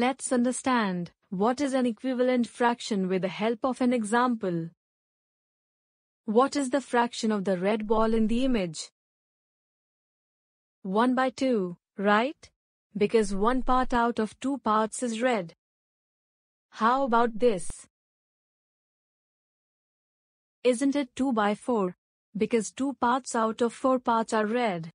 Let's understand what is an equivalent fraction with the help of an example. What is the fraction of the red ball in the image? 1 by 2, right? Because one part out of two parts is red. How about this? Isn't it 2 by 4? Because two parts out of four parts are red.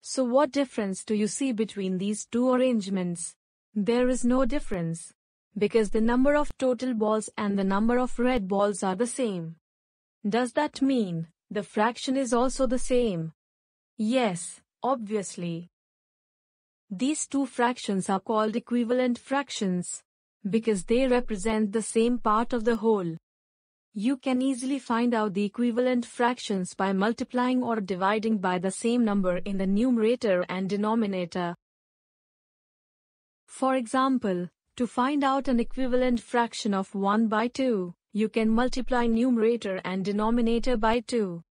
So what difference do you see between these two arrangements? There is no difference. Because the number of total balls and the number of red balls are the same. Does that mean the fraction is also the same? Yes, obviously. These two fractions are called equivalent fractions because they represent the same part of the whole. You can easily find out the equivalent fractions by multiplying or dividing by the same number in the numerator and denominator. For example, to find out an equivalent fraction of 1 by 2, you can multiply numerator and denominator by 2.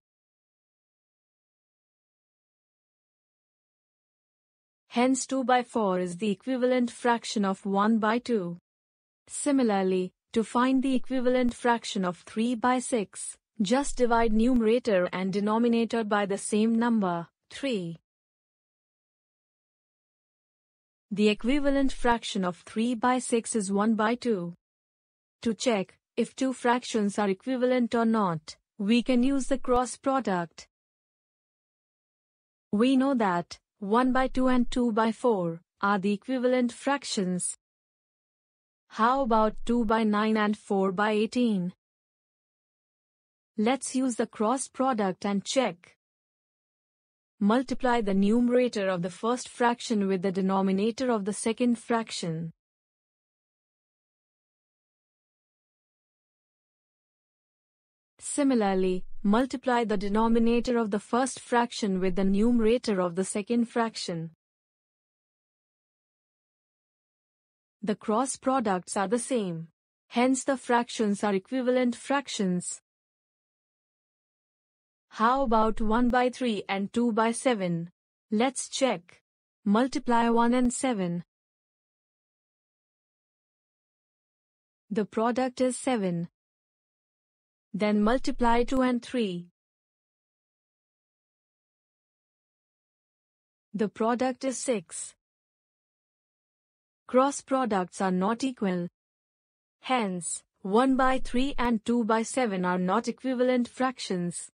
Hence 2 by 4 is the equivalent fraction of 1 by 2. Similarly, to find the equivalent fraction of 3 by 6, just divide numerator and denominator by the same number, 3. The equivalent fraction of 3 by 6 is 1 by 2. To check if two fractions are equivalent or not, we can use the cross product. We know that 1 by 2 and 2 by 4 are the equivalent fractions. How about 2 by 9 and 4 by 18? Let's use the cross product and check. Multiply the numerator of the first fraction with the denominator of the second fraction. Similarly, multiply the denominator of the first fraction with the numerator of the second fraction. The cross products are the same. Hence the fractions are equivalent fractions. How about 1 by 3 and 2 by 7? Let's check. Multiply 1 and 7. The product is 7. Then multiply 2 and 3. The product is 6. Cross products are not equal. Hence, 1 by 3 and 2 by 7 are not equivalent fractions.